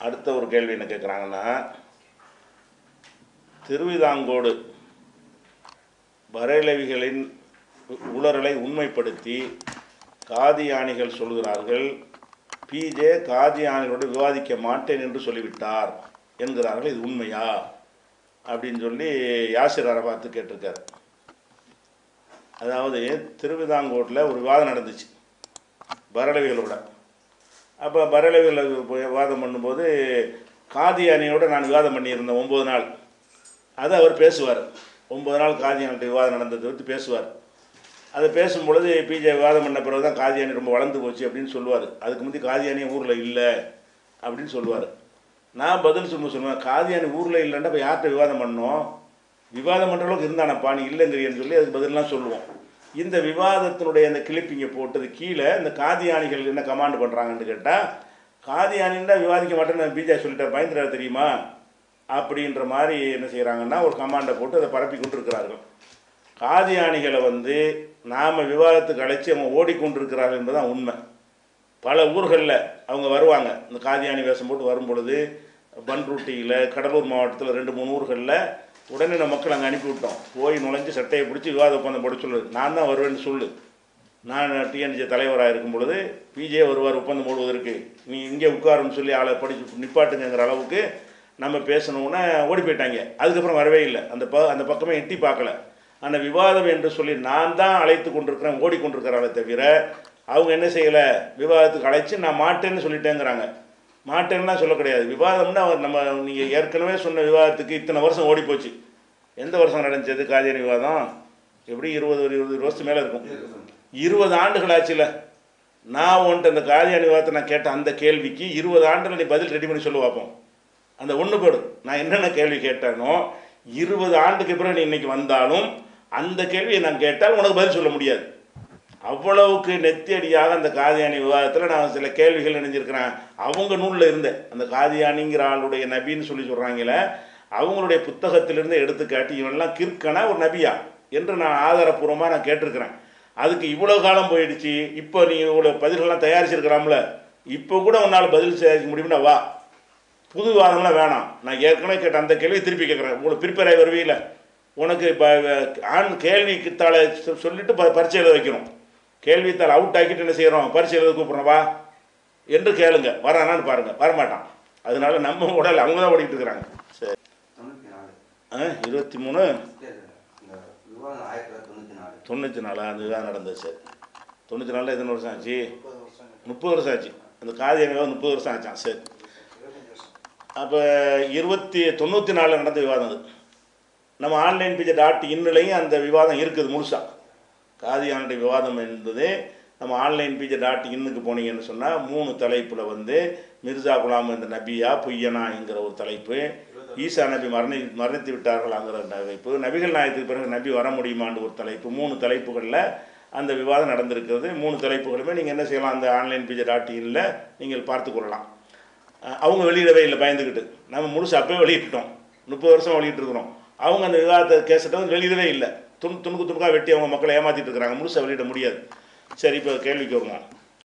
அடுத்த ஒரு கேள்வி என்ன கேட்குறாங்கன்னா திருவிதாங்கோடு வரையலவிகளின் உளறலை உண்மைப்படுத்தி காதியானிகள் சொல்கிறார்கள் பிஜே காதியானிகளோடு விவாதிக்க மாட்டேன் என்று சொல்லிவிட்டார் என்கிறார்கள் இது உண்மையா? அப்படின்னு சொல்லி யாசிர் அரபாத்து கேட்டிருக்காரு. அதாவது திருவிதாங்கோட்டில் ஒரு விவாதம் நடந்துச்சு வரலவிகளோட அப்போ பரலவிகள் விவாதம் பண்ணும்போது காதியானியோட நான் விவாதம் பண்ணியிருந்தேன் ஒம்பது நாள். அதை அவர் பேசுவார். ஒம்பது நாள் காதியானிட்ட விவாதம் நடந்ததை பற்றி பேசுவார். அதை பேசும்பொழுது பிஜே விவாதம் பண்ண பிறகு தான் காதியானி ரொம்ப வளர்ந்து போச்சு அப்படின்னு சொல்லுவார். அதுக்கு முந்தி காதியானி ஊரில் இல்லை அப்படின்னு சொல்லுவார். நான் பதில் சொல்ல சொல்லுவேன் காதியானி ஊரில் இல்லைன்னா இப்போ யார்கிட்ட விவாதம் பண்ணோம் விவாதம் பண்ணுற அளவுக்கு இருந்தானப்பா நீ இல்லைங்கிறியன்னு சொல்லி அதுக்கு பதிலெலாம் சொல்லுவோம். இந்த விவாதத்தினுடைய அந்த கிளிப்பிங்கை போட்டது கீழே இந்த காதியானிகள் என்ன கமாண்ட் பண்ணுறாங்கன்னு கேட்டால் காதியானின்னா விவாதிக்க மாட்டேன்னு பிஜே சொல்லிட்டார் பயந்துடாரு தெரியுமா? அப்படின்ற மாதிரி என்ன செய்கிறாங்கன்னா ஒரு கமாண்டை போட்டு அதை பரப்பி கொண்டிருக்கிறார்கள். காதியானிகளை வந்து நாம் விவாதத்துக்கு அழைச்சி அவங்க ஓடிக்கொண்டிருக்கிறார்கள் என்பதுதான் உண்மை. பல ஊர்களில் அவங்க வருவாங்க. இந்த காதியானி வேஷம் போட்டு வரும் பொழுது பன்ருட்டியில் கடலூர் மாவட்டத்தில் ரெண்டு மூணு ஊர்களில் உடனே நம்ம மக்கள் அங்கே அனுப்பி விட்டோம். போய் நுழைஞ்சு சட்டையை பிடிச்சி விவாத ஒப்பந்தம் போட சொல்லு. நான் தான் வருவேன்னு சொல்லு. நான் டிஎன்ஜி தலைவராக இருக்கும் பொழுது பிஜே வருவார் ஒப்பந்தம் போடுவதற்கு. நீ இங்கே உட்காருன்னு சொல்லி ஆளை படிச்சு நிப்பாட்டுங்கிற அளவுக்கு நம்ம பேசணுன்னா ஓடி போயிட்டாங்க. அதுக்கப்புறம் வரவே இல்லை. அந்த ப அந்த பக்கமே எட்டி பார்க்கல. ஆனால் விவாதம் என்று சொல்லி நான் தான் அழைத்து கொண்டிருக்கிறேன் ஓடிக்கொண்டிருக்கிறாங்களே தவிர அவங்க என்ன செய்யலை? விவாதத்துக்கு அழைச்சி நான் மாட்டேன்னு சொல்லிட்டேங்கிறாங்க. மாட்டேன்னுலாம் சொல்ல கிடையாது. விவாதம்னா அவர் நம்ம நீங்கள் ஏற்கனவே சொன்ன விவாதத்துக்கு இத்தனை வருஷம் ஓடி போச்சு எந்த வருஷம் நடந்துச்சது காதியானி விவாதம்? எப்படி இருபது ஒரு இருபது வருஷத்து மேலே இருக்கும்? இருபது ஆண்டுகள் ஆச்சுல. நான் உன்ட்டு அந்த காதியானி விவாதத்தை நான் கேட்ட அந்த கேள்விக்கு இருபது ஆண்டுகள் நீ பதில் ரெடி பண்ணி சொல்லு பார்ப்போம் அந்த ஒன்று போடும் நான் என்னென்ன கேள்வி கேட்டேனோ இருபது ஆண்டுக்கு பிறகு நீ இன்னைக்கு வந்தாலும் அந்த கேள்வியை நான் கேட்டால் உனக்கு பதில் சொல்ல முடியாது. அவ்வளவுக்கு நெத்தியடியாக அந்த காதியானி விவாதத்தில் நான் சில கேள்விகள் நினைஞ்சிருக்கிறேன் அவங்க நூலில் இருந்தேன் அந்த காதியானிங்கிற ஆளுடைய நபின்னு சொல்லி சொல்கிறாங்களே அவங்களுடைய புத்தகத்திலிருந்து எடுத்து காட்டி இவன்லாம் கிற்கனா ஒரு நபியா என்று நான் ஆதாரப்பூர்வமாக நான் கேட்டிருக்கிறேன். அதுக்கு இவ்வளோ காலம் போயிடுச்சு இப்போ நீ இவ்வளோ பதில்கள்லாம் தயாரிச்சிருக்கிறாம்ல இப்போ கூட உன்னால் பதில் சேரிக்க முடியும்னா வா. புது வாதம்லாம் வேணாம். நான் ஏற்கனவே கேட்ட அந்த கேள்வி திருப்பி கேட்குறேன். உங்களுக்கு ப்ரிப்பேர் ஆகி வருவீங்கள உனக்கு இப்போ ஆண் கேள்விக்கு தாளை சொல்லிட்டு ப பரீட்சை எழுத வைக்கணும். கேள்வித்தாள் அவுட் ஆக்கிட்டு என்ன செய்கிறோம் பரீட்சை எழுத என்று கேளுங்க. வரானான்னு பாருங்கள் வரமாட்டான். அதனால நம்ம உடல் அவங்க தான் ஓடிக்கிட்டு இருக்கிறாங்க. சரி. ஆ இருபத்தி மூணு. தொண்ணூற்றி நாலு. அந்த விவாதம் நடந்தது சரி. தொண்ணூற்றி நாலில் எத்தனை வருஷம் ஆச்சு? முப்பது வருஷம் ஆச்சு. அந்த காதி எங்கே முப்பது வருஷம் ஆச்சான் சரி. அப்போ இருபத்தி தொண்ணூற்றி நாலில் நடந்த விவாதம் அது. நம்ம ஆன்லைன் பிஜே டாட் இன்னிலையும் அந்த விவாதம் இருக்குது முழுசாக காதியானுடைய விவாதம் என்பது நம்ம ஆன்லைன் பிஜே டாட் இன்னுக்கு போனீங்கன்னு சொன்னால் மூணு தலைப்பில் வந்து மிர்சா குலாம் இந்த நபியா பொய்யனா என்கிற ஒரு தலைப்பு ஈசா நபி மரணி மரணித்து விட்டார்களாங்கிற தலைப்பு நபிகள் நாயத்துக்கு பிறகு நபி வர முடியுமான்னு ஒரு தலைப்பு மூணு தலைப்புகளில் அந்த விவாதம் நடந்திருக்கிறது. மூணு தலைப்புகளுமே நீங்கள் என்ன செய்யலாம் அந்த ஆன்லைன் பிஜே டாட் இன்னில் நீங்கள் பார்த்து கொள்ளலாம். அவங்க வெளியிடவே இல்லை பயந்துக்கிட்டு நம்ம முழுசு அப்போ வெளியிட்டோம் முப்பது வருஷம் வெளியிட்டிருக்கிறோம். அவங்க அந்த விவாதத்தை கேசட்டை வெளியிடவே இல்லை. துணு துணுக்கு துணுக்காக வெட்டி அவங்க மக்களை ஏமாற்றிட்டு இருக்கிறாங்க. முழுசாக வெளியிட முடியாது. சரி இப்போ கேள்விக்கு வருவோம்